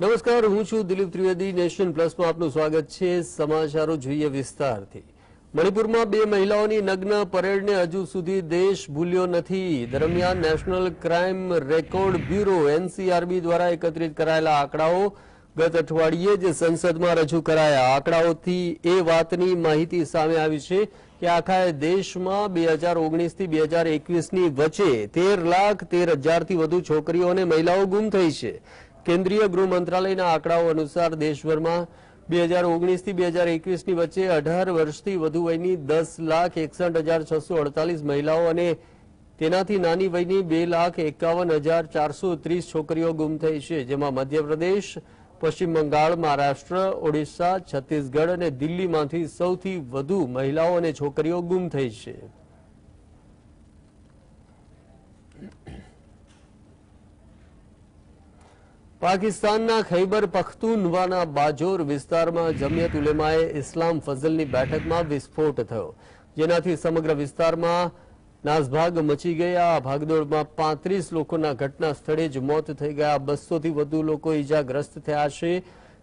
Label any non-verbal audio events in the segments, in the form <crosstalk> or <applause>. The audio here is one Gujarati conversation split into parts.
નમસ્કાર, હું છું દિલીપ ત્રિવેદી. નેશન પ્લસમાં આપનું સ્વાગત છે. સમાચારો જોઈએ વિસ્તારથી. મણિપુરમાં બે મહિલાઓની નગ્ન પરેડને હજુ સુધી દેશ ભૂલ્યો નથી. દરમિયાન national crime record bureau, NCRB દ્વારા એકત્રિત કરાયેલા આંકડાઓ ગત અઠવાડિયે જ સંસદમાં રજૂ કરાયા. આંકડાઓથી એ વાતની માહિતી સામે આવી છે કે આખા દેશમાં બે હજાર ઓગણીસથી બે હજાર એકવીસની વચ્ચે તેર લાખ તેર હજારથી વધુ છોકરીઓ અને મહિલાઓ ગુમ થઈ છે. કેન્દ્રીય ગૃહ મંત્રાલયના આંકડાઓ અનુસાર દેશભરમાં બે હજાર ઓગણીસથી બે હજાર એકવીસની વચ્ચે અઢાર વર્ષથી વધુ વયની દસ લાખ એકસઠ હજાર છસો અડતાલીસ મહિલાઓ અને તેનાથી નાની વયની બે લાખ એકાવન હજાર ચારસો ત્રીસ છોકરીઓ ગુમ થઈ છે, જેમાં મધ્યપ્રદેશ, પશ્ચિમ બંગાળ, મહારાષ્ટ્ર, ઓડિશા, છત્તીસગઢ અને દિલ્હીમાંથી સૌથી વધુ મહિલાઓ અને છોકરીઓ ગુમ થઈ છે. પાકિસ્તાનના ખૈબર પખ્તુનવાના બાજોર વિસ્તારમાં જમિયત ઉલેમાએ ઇસ્લામ ફઝલની બેઠકમાં વિસ્ફોટ થયો. જેનાથી સમગ્ર વિસ્તારમાં નાસભાગ મચી ગયા. આ ભાગદોડમાં પાંત્રીસ લોકોના ઘટના સ્થળે જ મોત થઈ ગયા. બસોથી વધુ લોકો ઈજાગ્રસ્ત થયા છે.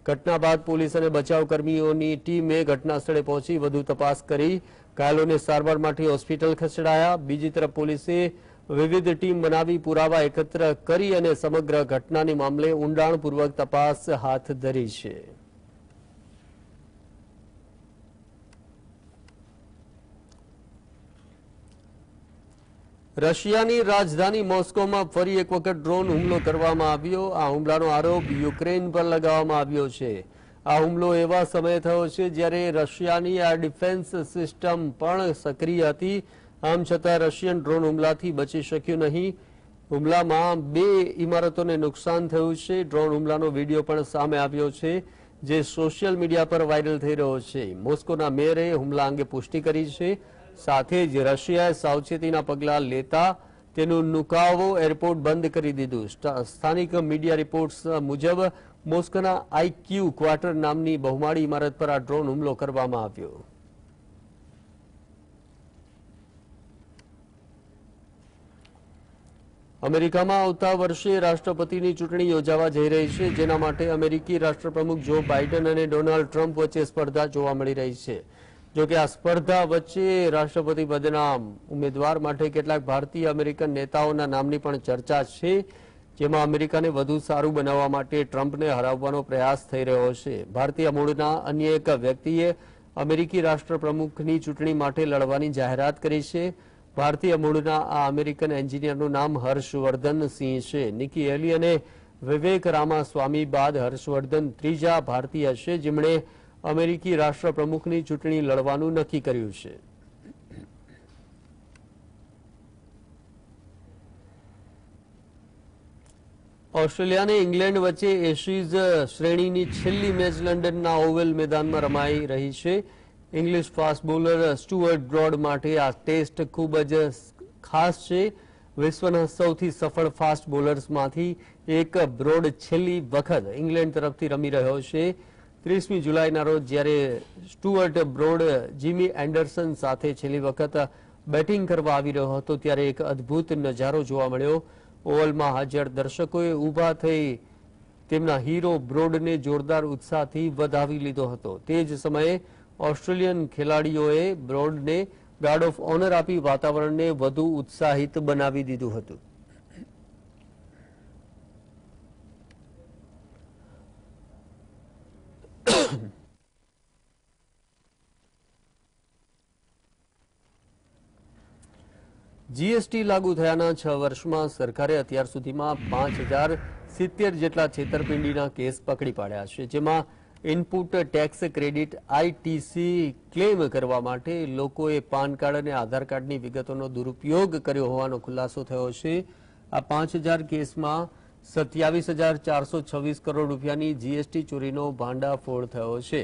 ઘટના બાદ પોલીસ અને બચાવ કર્મીઓની ટીમે ઘટના સ્થળે પહોંચી વધુ તપાસ કરી. ઘાયલોને સારવાર માટે હોસ્પિટલ ખસેડાયા. બીજી તરફ પોલીસે વિવિધ ટીમ બનાવી પુરાવા એકત્ર કરી અને સમગ્ર ઘટનાની મામલે ઊંડાણપૂર્વક તપાસ હાથ ધરી છે. રશિયાની રાજધાની મોસ્કોમાં ફરી એક વખત ડ્રોન હુમલો કરવામાં આવ્યો. આ હુમલાનો આરોપ યુક્રેન પર લગાવવામાં આવ્યો છે. આ હુમલો એવા સમયે થયો છે જ્યારે રશિયાની આ ડિફેન્સ સિસ્ટમ પણ સક્રિય હતી. આમ છતાં રશિયન ડ્રોન હુમલાથી બચી શક્યું નહીં. હુમલામાં બે ઇમારતોને નુકસાન થયું છે. ડ્રોન હુમલાનો વીડિયો પણ સામે આવ્યો છે, જે સોશિયલ મીડિયા પર વાયરલ થઈ રહ્યો છે. મોસ્કોના મેયરે હુમલા અંગે પુષ્ટિ કરી છે. સાથે જ રશિયાએ સાવચેતીના પગલાં લેતા તેનું નુકાવો એરપોર્ટ બંધ કરી દીધું. સ્થાનિક મીડિયા રિપોર્ટ્સ મુજબ મોસ્કોના આઈક્યુ ક્વાર્ટર નામની બહુમાળી ઇમારત પર આ ડ્રોન હુમલો કરવામાં આવ્યો. અમેરિકામાં આવતા વર્ષે રાષ્ટ્રપતિની ચૂંટણી યોજાવા જઈ રહી છે, જેના માટે અમેરિકી રાષ્ટ્રપ્રમુખ જો બાઇડન અને ડોનાલ્ડ ટ્રમ્પ વચ્ચે સ્પર્ધા જોવા મળી રહી છે. જોકે આ સ્પર્ધા વચ્ચે રાષ્ટ્રપતિ પદના ઉમેદવાર માટે કેટલાક ભારતીય અમેરિકન નેતાઓના નામની પણ ચર્ચા છે, જેમાં અમેરિકાને વધુ સારું બનાવવા માટે ટ્રમ્પને હરાવવાનો પ્રયાસ થઈ રહ્યો છે. ભારતીય મૂળના અન્ય એક વ્યક્તિએ અમેરિકી રાષ્ટ્રપ્રમુખની ચૂંટણી માટે લડવાની જાહેરાત કરી છે. ભારતીય મૂળના આ અમેરિકન એન્જિનિયરનું નામ હર્ષવર્ધન સિંહ છે. નિકી એલી અને વિવેક રામાસ્વામી બાદ હર્ષવર્ધન ત્રીજા ભારતીય છે, જેમણે અમેરિકી રાષ્ટ્રપ્રમુખની ચૂંટણી લડવાનું નક્કી કર્યું છે. ઓસ્ટ્રેલિયા અને ઇંગ્લેન્ડ વચ્ચે એશિઝ શ્રેણીની છેલ્લી મેચ લંડનના ઓવેલ મેદાનમાં રમાઈ રહી છે. English fast bowler Stuart Broad માટે આ ટેસ્ટ ખૂબ જ ખાસ છે. વિશ્વના સૌથી સફળ ફાસ્ટ બોલર્સમાંથી એક બ્રોડ છેલ્લી વખત ઇંગ્લેન્ડ તરફથી રમી રહ્યો છે. ત્રીસમી જુલાઈના રોજ જ્યારે સ્ટુઅર્ટ બ્રોડ જીમી એન્ડરસન સાથે છેલ્લી વખત બેટિંગ કરવા આવી રહ્યો હતો ત્યારે એક અદ્ભુત નજારો જોવા મળ્યો. ઓવલમાં હાજર દર્શકોએ ઊભા થઈ તેમના હીરો બ્રોડને જોરદાર ઉત્સાહથી વધાવી લીધો હતો. તે જ સમયે ઓસ્ટ્રેલિયન ખેલાડીઓએ બ્રોડને ગાર્ડ ઓફ ઓનર આપી વાતાવરણને વધુ ઉત્સાહિત બનાવી દીધું હતું. જીએસટી લાગુ થયાના છ વર્ષમાં સરકારે અત્યાર સુધીમાં પાંચ હજાર સિત્તેર જેટલા છેતરપિંડીના કેસ પકડી પાડ્યા છે, જેમાં input tax credit ITC claim કરવા માટે લોકોએ પાન કાર્ડ અને આધાર કાર્ડની વિગતોનો દુરુપયોગ કર્યો હોવાનો ખુલાસો થયો છે. આ પાંચ કેસમાં સત્યાવીસ કરોડ રૂપિયાની જીએસટી ચોરીનો ભાંડાફોડ થયો છે.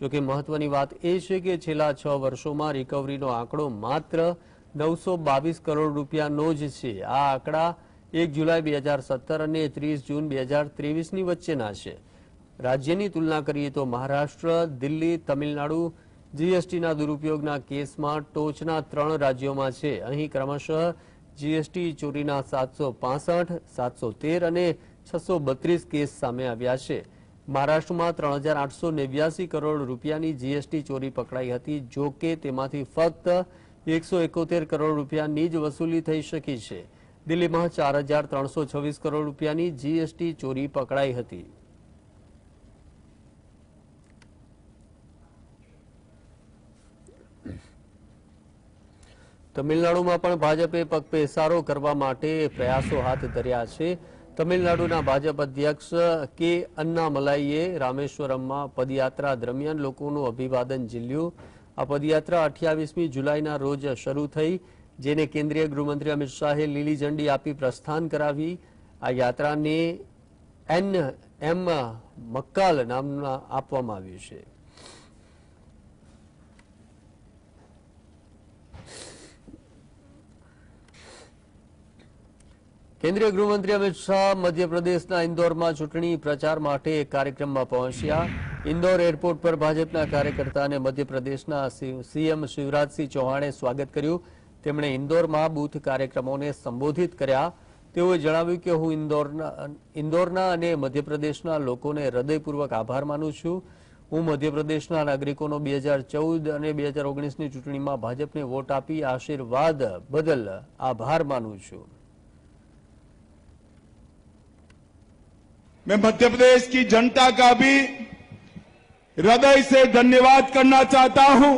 જોકે મહત્વની વાત એ છે કે છેલ્લા છ વર્ષોમાં રિકવરીનો આંકડો માત્ર નવસો કરોડ રૂપિયાનો જ છે. આ આંકડા એક જુલાઈ બે અને ત્રીસ જૂન બે હજાર ત્રેવીસની વચ્ચેના છે. રાજ્યની તુલના કરીએ તો મહારાષ્ટ્ર, દિલ્હી, તમિલનાડુ, જીએસટીના દુરુપયોગના કેસમાં ટોચના ત્રણ રાજ્યોમાં છે. અહીં ક્રમશઃ જીએસટી ચોરીના સાતસો પાસઠ, સાતસો તેર અને છસો બત્રીસ કેસ સામે આવ્યા છે. મહારાષ્ટ્રમાં ત્રણ હજાર આઠસો નેવ્યાસી કરોડ રૂપિયાની જીએસટી ચોરી પકડાઈ હતી, જો કે તેમાંથી ફક્ત એકસો એકોતેર કરોડ રૂપિયાની જ વસૂલી થઈ શકી છે. દિલ્હીમાં ચાર હજાર ત્રણસો છવ્વીસ કરોડ રૂપિયાની જીએસટી ચોરી પકડાઈ હતી. તમિલનાડુમાં પણ ભાજપે પગપેસારો કરવા માટે પ્રયાસો હાથ ધર્યા છે. તમિલનાડુના ભાજપ અધ્યક્ષ કે અન્નામલાઈએ રામેશ્વરમમાં પદયાત્રા દરમિયાન લોકોનું અભિવાદન ઝીલ્યું. આ પદયાત્રા અઠ્યાવીસમી જુલાઈના રોજ શરૂ થઈ, જેને કેન્દ્રીય ગૃહમંત્રી અમિત શાહે લીલી ઝંડી આપી પ્રસ્થાન કરાવી. આ યાત્રાને એન એમ મક્કાલ નામના આપવામાં આવ્યું છે. કેન્દ્રીય ગૃહમંત્રી અમિત શાહ મધ્યપ્રદેશના ઇન્દોરમાં ચૂંટણી પ્રચાર માટે એક કાર્યક્રમમાં પહોંચ્યા. ઇન્દોર એરપોર્ટ પર ભાજપના કાર્યકર્તાને મધ્યપ્રદેશના સીએમ શિવરાજસિંહ ચૌહાણે સ્વાગત કર્યું. તેમણે ઇન્દોરમાં બૂથ કાર્યક્રમોને સંબોધિત કર્યા. તેઓએ જણાવ્યું કે હું ઇન્દોરના ઇન્દોરના અને મધ્યપ્રદેશના લોકોને હૃદયપૂર્વક આભાર માનું છું. હું મધ્યપ્રદેશના નાગરિકોનો બે હજાર ચૌદ અને બે હજાર ઓગણીસની ચૂંટણીમાં ભાજપને વોટ આપી આશીર્વાદ બદલ આભાર માનું છું. मैं मध्य प्रदेश की जनता का भी हृदय से धन्यवाद करना चाहता हूँ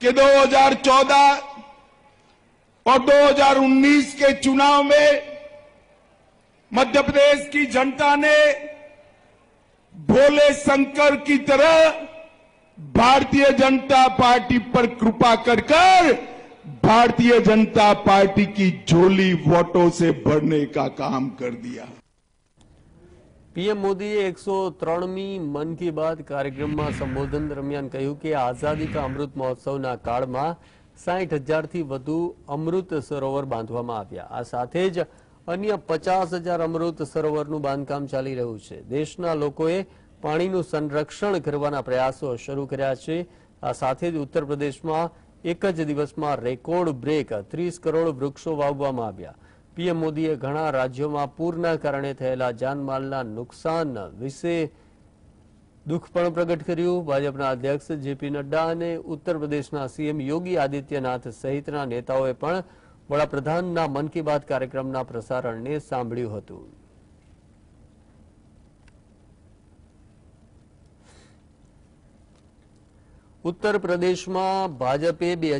कि 2014 और 2019 के चुनाव में मध्य प्रदेश की जनता ने भोले शंकर की तरह भारतीय जनता पार्टी पर कृपा कर कर भारतीय जनता पार्टी की झोली वोटों से भरने का काम कर दिया। પીએમ મોદીએ એકસો ત્રણમી મન કી બાત કાર્યક્રમમાં સંબોધન દરમિયાન કહ્યું કે આઝાદી કા અમૃત મહોત્સવના કાળમાં સાઠ હજારથી વધુ અમૃત સરોવર બાંધવામાં આવ્યા. આ સાથે જ અન્ય પચાસ હજાર અમૃત સરોવરનું બાંધકામ ચાલી રહ્યું છે. દેશના લોકોએ પાણીનું સંરક્ષણ કરવાના પ્રયાસો શરૂ કર્યા છે. આ સાથે જ ઉત્તર પ્રદેશમાં એક જ દિવસમાં રેકોર્ડ બ્રેક, ત્રીસ કરોડ વૃક્ષો વાવવામાં આવ્યા. પીએમ મોદીએ ઘણા રાજ્યોમાં પૂરના કારણે થયેલા જાનમાલના નુકસાન વિશે દુઃખ પણ પ્રગટ કર્યું. ભાજપના અધ્યક્ષ જેપી નડ્ડા અને ઉત્તર પ્રદેશના સીએમ યોગી આદિત્યનાથ સહિતના નેતાઓએ પણ વડાપ્રધાનના મન કી બાત કાર્યક્રમના પ્રસારણને સાંભળ્યું હતું. ઉત્તર પ્રદેશમાં ભાજપે બે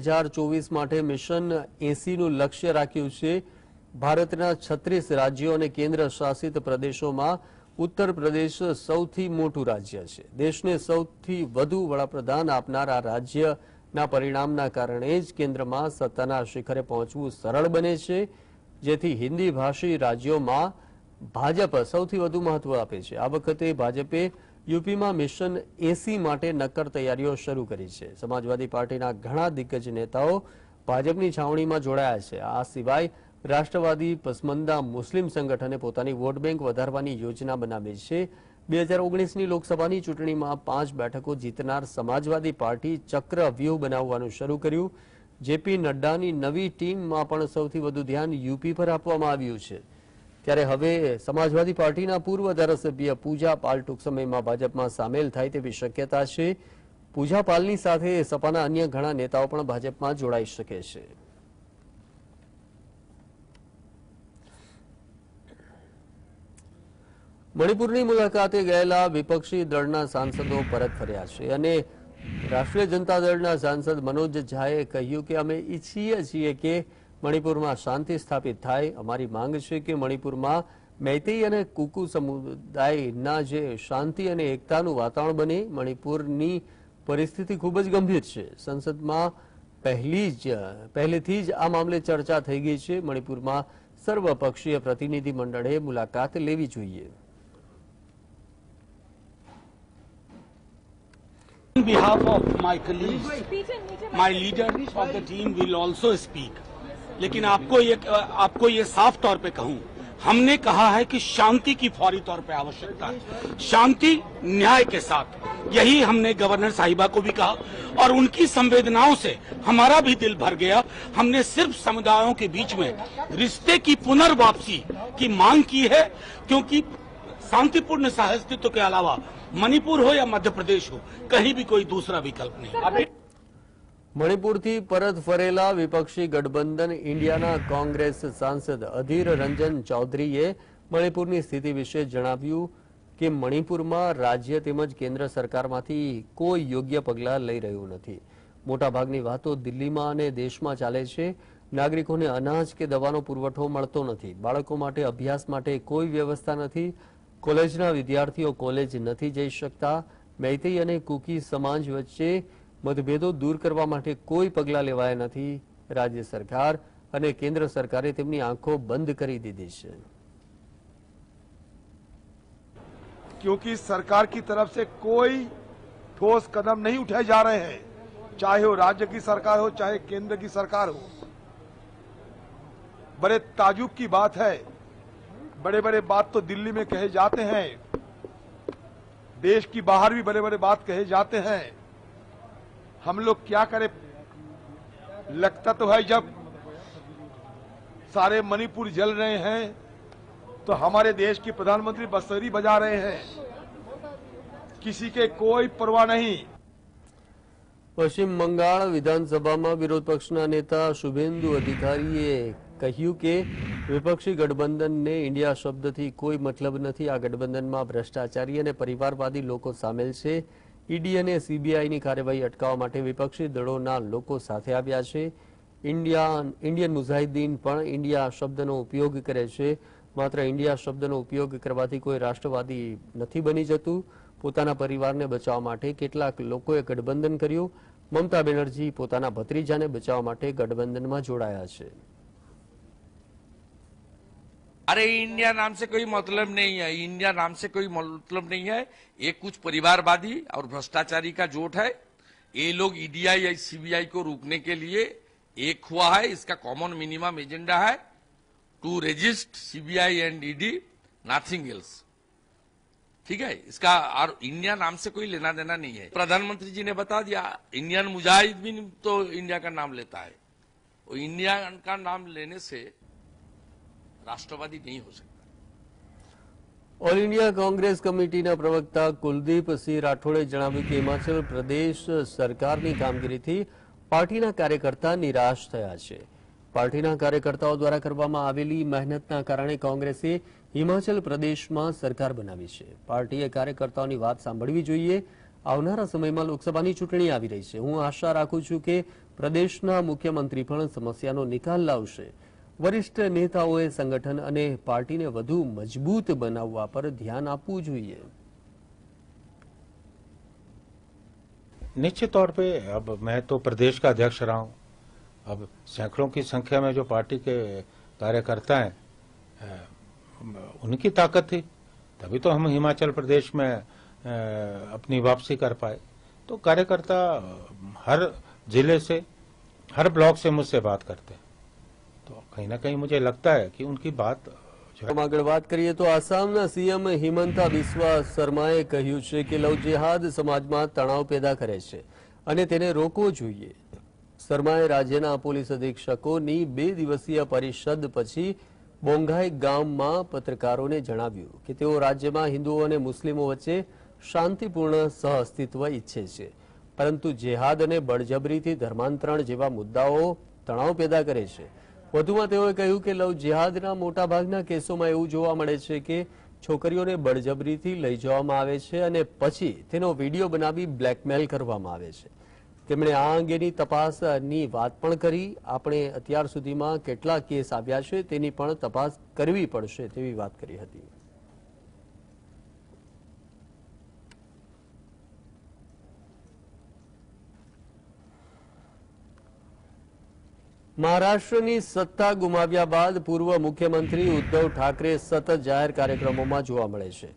માટે મિશન એસીનું લક્ષ્ય રાખ્યું છે. ભારતના છત્રીસ રાજ્યો અને કેન્દ્ર શાસિત પ્રદેશોમાં ઉત્તર પ્રદેશ સૌથી મોટું રાજ્ય છે. દેશને સૌથી વધુ વડાપ્રધાન આપનારા રાજ્યના પરિણામના કારણે જ કેન્દ્રમાં સત્તાના શિખરે પહોંચવું સરળ બને છે. જેથી હિન્દી ભાષી રાજ્યોમાં ભાજપ સૌથી વધુ મહત્વ આપે છે. આ વખતે ભાજપે યુપીમાં મિશન એસી માટે નક્કર તૈયારીઓ શરૂ કરી છે. સમાજવાદી પાર્ટીના ઘણા દિગ્ગજ નેતાઓ ભાજપની છાવણીમાં જોડાયા છે. આ સિવાય રાષ્ટ્રવાદી પસમંદા મુસ્લિમ સંગઠને પોતાની વોટ બેંક વધારવાની યોજના બનાવી છે. બે હજાર ઓગણીસની લોકસભાની ચૂંટણીમાં પાંચ બેઠકો જીતનાર સમાજવાદી પાર્ટી ચક્ર વ્યૂહ બનાવવાનું શરૂ કર્યું. જેપી નડ્ડાની નવી ટીમમાં પણ સૌથી વધુ ધ્યાન યુપી પર આપવામાં આવ્યું છે. ત્યારે હવે સમાજવાદી પાર્ટીના પૂર્વ ધારાસભ્ય પૂજા પાલ ટૂંક સમયમાં ભાજપમાં સામેલ થાય તેવી શક્યતા છે. પૂજા પાલની સાથે સપાના અન્ય ઘણા નેતાઓ પણ ભાજપમાં જોડાઈ શકે છે. મણિપુરની મુલાકાતે ગયેલા વિપક્ષી દળના સાંસદો પરત ફર્યા છે અને રાષ્ટ્રીય જનતા દળના સાંસદ મનોજ ઝાએ કહ્યું કે અમે ઈચ્છીએ છીએ કે મણિપુરમાં શાંતિ સ્થાપિત થાય. અમારી માંગ છે કે મણિપુરમાં મૈતેઈ અને કુકુ સમુદાયના જે શાંતિ અને એકતાનું વાતાવરણ બને, મણિપુરની પરિસ્થિતિ ખૂબ જ ગંભીર છે. સંસદમાં પહેલી જ, પહેલેથી જ આ મામલે ચર્ચા થઈ ગઈ છે. મણિપુરમાં સર્વપક્ષીય પ્રતિનિધિ મંડળે મુલાકાત લેવી જોઈએ. On behalf of my colleagues, my leader of the team will also speak. लेकिन आपको ये आपको ये साफ़ तौर पे कहूँ हमने कहा है कि शांति की फौरी तौर पे आवश्यकता है। शांति न्याय के साथ यही हमने गवर्नर साहिबा को भी कहा। और उनकी संवेदनाओं से हमारा भी दिल भर गया। हमने सिर्फ़ समुदायों के बीच में रिश्ते की पुनर्वापसी की मांग की है क्योंकि शांतिपूर्ण सहअस्तित्व के अलावा मणिपुर हो या मध्य प्रदेश हो कहीं भी कोई दूसरा विकल्प नहीं મણિપુરથી પરત ફરેલા વિપક્ષી ગઠબંધન ઇન્ડિયાના કોંગ્રેસ સાંસદ અધીર રંજન ચૌધરીએ મણિપુરની સ્થિતિ વિશે જણાવ્યું કે મણિપુરમાં રાજ્ય તેમજ કેન્દ્ર સરકારમાંથી કોઈ યોગ્ય પગલાં લઈ રહ્યું નથી મોટાભાગની વાતો દિલ્હીમાં અને દેશમાં ચાલે છે નાગરિકોને અનાજ કે દવાનો પુરવઠો મળતો નથી બાળકો માટે અભ્યાસ માટે કોઈ વ્યવસ્થા નથી કોલેજના વિદ્યાર્થીઓ કોલેજ નથી જઈ શકતા મૈતેઈ અને કુકી સમાજ વચ્ચે મતભેદો દૂર કરવા માટે કોઈ પગલાં લેવાયા નથી રાજ્ય સરકાર અને કેન્દ્ર સરકારે તેમની આંખો બંધ કરી દીધી છે क्योंकि सरकार की तरफ से कोई ठोस कदम नहीं उठाए जा रहे हैं चाहे वो राज्य की सरकार हो चाहे केंद्र की सरकार हो बड़े ताजुब की बात है बड़े बड़े बात तो दिल्ली में कहे जाते हैं देश की बाहर भी बड़े बड़े बात कहे जाते हैं हम लोग क्या करें लगता तो है जब सारे मणिपुर जल रहे हैं तो हमारे देश के प्रधानमंत्री बंसुरी बजा रहे हैं किसी के कोई परवाह नहीं પશ્ચિમ બંગાળ વિધાનસભામાં વિરોધ પક્ષના નેતા શુભેન્દુ અધિકારીએ કહ્યું કે વિપક્ષી ગઠબંધનને ઇન્ડિયા શબ્દથી કોઈ મતલબ નથી. આ ગઠબંધનમાં ભ્રષ્ટાચારી અને પરિવારવાદી લોકો સામેલ છે. ઈડી અને સીબીઆઈની કાર્યવાહી અટકાવવા માટે વિપક્ષી દળોના લોકો સાથે આવ્યા છે. ઇન્ડિયા ઇન્ડિયન મુઝાહિદ્દીન પણ ઇન્ડિયા શબ્દનો ઉપયોગ કરે છે. માત્ર ઇન્ડિયા શબ્દનો ઉપયોગ કરવાથી કોઈ રાષ્ટ્રવાદી નથી બની જતું. પોતાના પરિવારને બચાવવા માટે કેટલાક લોકોએ ગઠબંધન કર્યું. મમતા બેનર્જી પોતાના ભત્રીજાને બચાવવા માટે ગઠબંધનમાં જોડાયા છે. अरे इंडिया नाम से कोई मतलब नहीं है, इंडिया नाम से कोई मतलब नहीं है। ये कुछ परिवारवादी और भ्रष्टाचारी का जोट है। ये लोग ईडीआई या सीबीआई को रोकने के लिए एक हुआ है, इसका कॉमन मिनिमम एजेंडा है। To resist CBI and ED nothing else ठीक है, इसका और इंडिया नाम से कोई लेना देना नहीं है। प्रधानमंत्री जी ने बता दिया, इंडियन मुजाहिद भी तो इंडिया का नाम लेता है। और इंडिया का नाम लेने से राष्ट्रवादी नहीं हो सकता ઓલ ઇન્ડિયા કોંગ્રેસ કમિટીના પ્રવક્તા કુલદીપસિંહ રાઠોડે જણાવ્યું કે હિમાચલ પ્રદેશ સરકારની કામગીરીથી પાર્ટીના કાર્યકર્તા નિરાશ થયા છે પાર્ટીના કાર્યકર્તાઓ દ્વારા કરવામાં આવેલી મહેનતના કારણે કોંગ્રેસે હિમાચલ પ્રદેશમાં સરકાર બનાવી છે પાર્ટીએ કાર્યકર્તાઓની વાત સાંભળવી જોઈએ આવનારા સમયમાં લોકસભાની ચૂંટણી આવી રહી છે હું આશા રાખું છું કે પ્રદેશના મુખ્યમંત્રી પણ સમસ્યાનો નિકાલ લાવશે વરિષ્ઠ નેતાઓએ સંગઠન અને પાર્ટીને વધુ મજબૂત બનાવવા પર ધ્યાન આપવું જોઈએ निश्चित तौर पे अब मैं तो प्रदेश का अध्यक्ष रहा हूँ अब सैकड़ों की संख्या में जो पार्टी के कार्यकर्ता हैं अ, उनकी ताकत थी तभी तो हम हिमाचल प्रदेश में अ, अपनी वापसी कर पाए तो कार्यकर्ता हर जिले से हर ब्लॉक से मुझसे बात करते हैं तो कहीं ना कहीं मुझे लगता है कि उनकी बात जो है આગળ વાત કરીએ તો આસામના સીએમ હિમંતા બિસ્વા શર્માએ કહ્યું છે કે લવ જેહાદ સમાજમાં તણાવ પેદા કરે છે અને તેને રોકવો જોઈએ શર્માએ રાજ્યના પોલીસ અધિક્ષકોની બે દિવસીય પરિષદ પછી બોંઘાઈ ગામમાં પત્રકારોને જણાવ્યું કે તેઓ રાજ્યમાં હિન્દુઓ અને મુસ્લિમો વચ્ચે શાંતિપૂર્ણ સહઅસ્તિત્વ ઈચ્છે છે પરંતુ જેહાદ અને બળજબરીથી ધર્માંતરણ જેવા મુદ્દાઓ તણાવ પેદા કરે છે વધુમાં તેઓએ કહ્યું કે લવ જેહાદના મોટાભાગના કેસોમાં એવું જોવા મળે છે કે છોકરીઓને બળજબરીથી લઈ જવામાં આવે છે અને પછી તેનો વીડિયો બનાવી બ્લેકમેલ કરવામાં આવે છે. તેમણે આ અંગેની તપાસની વાત પણ કરી. આપણે અત્યાર સુધીમાં કેટલા કેસ આવ્યા છે તેની પણ તપાસ કરવી પડશે તેવી વાત કરી હતી. મહારાષ્ટ્રની સત્તા ગુમાવ્યા બાદ પૂર્વ મુખ્યમંત્રી ઉદ્ધવ ઠાકરે સતત જાહેર કાર્યક્રમોમાં જોવા મળે છે.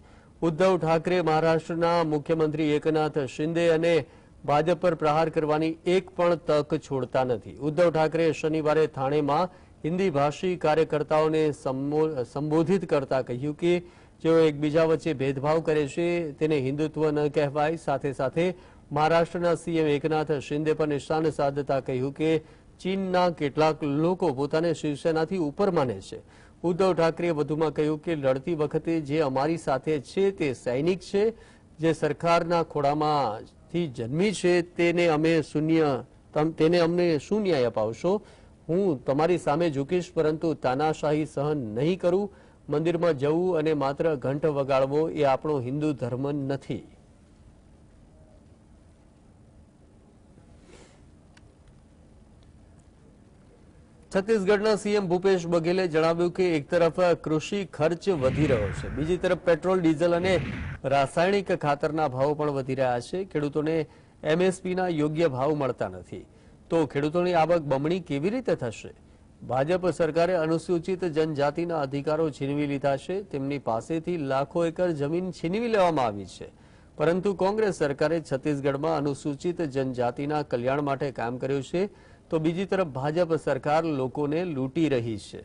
ઉદ્ધવ ઠાકરે મહારાષ્ટ્રના મુખ્યમંત્રી એકનાથ શિંદે અને ભાજપ પર પ્રહાર કરવાની એક પણ તક છોડતા નથી. ઉદ્ધવ ઠાકરે શનિવારે થાણેમાં હિન્દી ભાષી કાર્યકર્તાઓને સંબો- સંબોધિત કરતા કહ્યું કે જેઓ એકબીજા વચ્ચે ભેદભાવ કરે છે, તેને હિન્દુત્વ ન કહેવાય. સાથે સાથે મહારાષ્ટ્રના સીએમ એકનાથ શિંદે પર નિશાન સાધતા કહ્યું કે ચીનના કેટલાક લોકો પોતાને શિવસેનાથી ઉપર માને છે. ઉદ્ધવ ઠાકરેએ વધુમાં કહ્યું કે લડતી વખતે જે અમારી સાથે છે તે સૈનિક છે, જે સરકારના ખોળામાંથી જન્મી છે તેને અમે શૂન્ય તેને અમને શું ન્યાય અપાવશો. હું તમારી સામે ઝૂકીશ, પરંતુ તાનાશાહી સહન નહીં કરું. મંદિરમાં જવું અને માત્ર ઘંટ વગાડવો એ આપણો હિન્દુ ધર્મ નથી. છત્તીસગઢના સીએમ ભૂપેશ બઘેલે જણાવ્યું કે એક તરફ કૃષિ ખર્ચ વધી રહ્યો છે, બીજી તરફ પેટ્રોલ, ડીઝલ અને રાસાયણિક ખાતરના ભાવો પણ વધી રહ્યા છે. ખેડૂતોને એમએસપીના યોગ્ય ભાવ મળતા નથી. તો ખેડૂતોની આવક બમણી કેવી રીતે થશે? ભાજપ સરકારે અનુસૂચિત જનજાતિના અધિકારો છીનવી લીધા છે. તેમની પાસેથી લાખો એકર જમીન છીનવી લેવામાં આવી છે. પરંતુ કોંગ્રેસ સરકારે છત્તીસગઢમાં અનુસૂચિત જનજાતિના કલ્યાણ માટે કામ કર્યું છે. તો બીજી તરફ ભાજપ સરકાર લોકોને લૂંટી રહી છે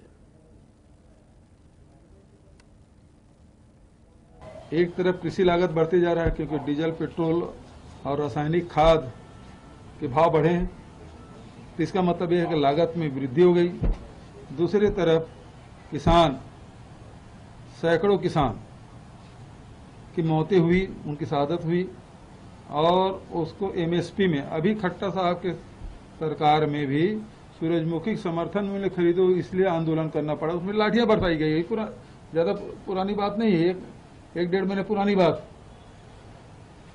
एक तरफ कृषि लागत बढ़ते जा रहा है क्योंकि डीजल पेट्रोल और रासायनिक खाद के भाव बढ़े हैं तो इसका मतलब यह है कि लागत में वृद्धि हो गई दूसरी तरफ किसान सैकड़ों किसान की मौतें हुई उनकी शहादत हुई और उसको एमएसपी में अभी खट्टर साहब के सरकार में भी सूरजमुखी समर्थन मूल्य खरीदो इसलिए आंदोलन करना पड़ा। उसमें लाठियाँ बरपाई गई। है पूरा ज़्यादा पुरानी बात नहीं है। एक, एक डेढ़ महीने पुरानी बात।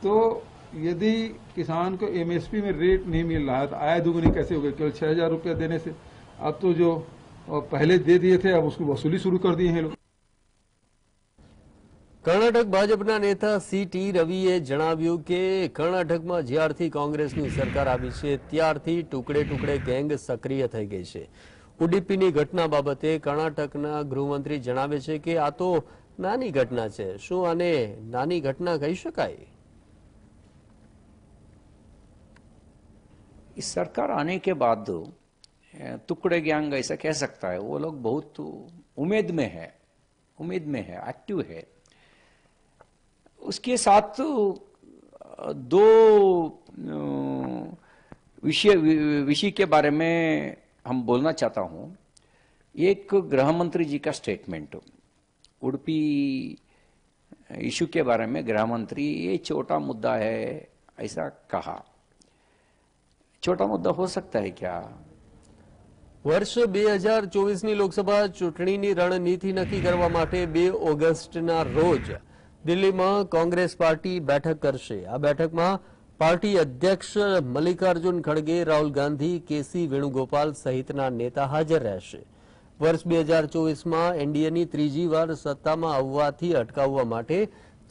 तो यदि किसान को एमएसपी में रेट नहीं मिल रहा है तो आय दुगनी कैसे हो गई? केवल छह हज़ार रुपया देने से। अब तो जो पहले दे दिए थे अब उसकी वसूली शुरू कर दिए हैं लोग। કર્ણાટક ભાજપના નેતા સી ટી રવિએ જણાવ્યું કે કર્ણાટકમાં જ્યારથી કોંગ્રેસની સરકાર આવી છે ત્યારથી ટુકડે ટુકડે ગેંગ સક્રિય થઈ ગઈ છે ઉડીપીની ઘટના બાબતે કર્ણાટકના ગૃહમંત્રી જણાવે છે કે આ તો નાની ઘટના છે શું આને નાની ઘટના કહી શકાય इस सरकार आने के बाद अ, टुकड़े गैंग ऐसा कह सकता है वो लोग बहुत उम्मीद में है उम्मीद में है एक्टिव है उसके साथ अ, दो अ, विषय विषय के बारे में हम बोलना चाहता हूं एक गृह मंत्री जी का स्टेटमेंट उड़पी इशू के बारे में गृह मंत्री ये छोटा मुद्दा है ऐसा कहा छोटा मुद्दा हो सकता है क्या વર્ષ બે હજાર ચોવીસની લોકસભા ચૂંટણીની રણનીતિ નક્કી કરવા માટે બે ઓગસ્ટના રોજ દિલ્હીમાં કોંગ્રેસ પાર્ટી બેઠક કરશે. આ બેઠકમાં પાર્ટી અધ્યક્ષ મલ્લિકાર્જુન ખડગે, રાહુલ ગાંધી, કેસી વેણુગોપાલ સહિતના નેતા હાજર રહેશે. વર્ષ બે હજાર ચોવીસમાં એનડીએની ત્રીજી વાર સત્તામાં આવવાથી અટકાવવા માટે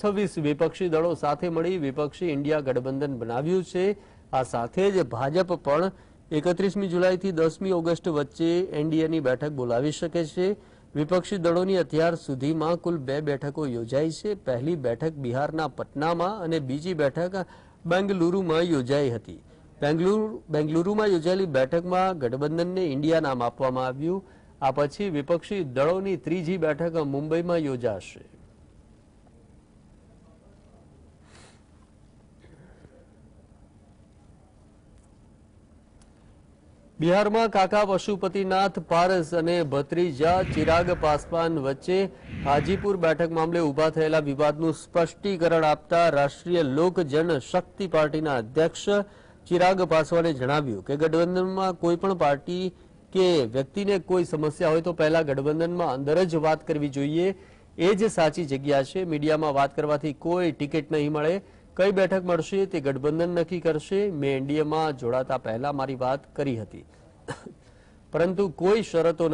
છવ્વીસ વિપક્ષી દળો સાથે મળી વિપક્ષી ઇન્ડિયા ગઠબંધન બનાવ્યું છે. આ સાથે જ ભાજપ પણ એકત્રીસમી જુલાઈથી દસમી ઓગસ્ટ વચ્ચે એનડીએની બેઠક બોલાવી શકે છે. વિપક્ષી દળોની અત્યાર સુધીમાં કુલ બે બેઠકો યોજાઈ છે. પહેલી બેઠક બિહારના પટનામાં અને બીજી બેઠક બેંગલુરુમાં યોજાઈ હતી. બેંગલુરુ, બેંગલુરુમાં યોજાયેલી બેઠકમાં ગઠબંધનને ઇન્ડિયા નામ આપવામાં આવ્યું. આ પછી વિપક્ષી દળોની ત્રીજી બેઠક મુંબઈમાં યોજાશે. બિહારમાં કાકા પશુપતિનાથ, પારસ અને ભત્રીજા ચિરાગ પાસવાન વચ્ચે હાજીપુર બેઠક મામલે ઊભા થયેલા વિવાદનું સ્પષ્ટીકરણ આપતા રાષ્ટ્રીય લોક જનશક્તિ પાર્ટીના અધ્યક્ષ ચિરાગ પાસવાને જણાવ્યું કે ગઠબંધનમાં કોઈપણ પાર્ટી કે વ્યક્તિને કોઈ સમસ્યા હોય તો પહેલા ગઠબંધનમાં અંદર જ વાત કરવી જોઈએ. એ જ સાચી જગ્યા છે. મીડિયામાં વાત કરવાથી કોઈ ટિકિટ નહીં મળે. કઈ બેઠક મળશે તે ગઠબંધન નક્કી કરશે? મેં એનડીએમાં જોડાતા પહેલા મારી વાત કરી હતી. <coughs> પરંતુ કોઈ શરતો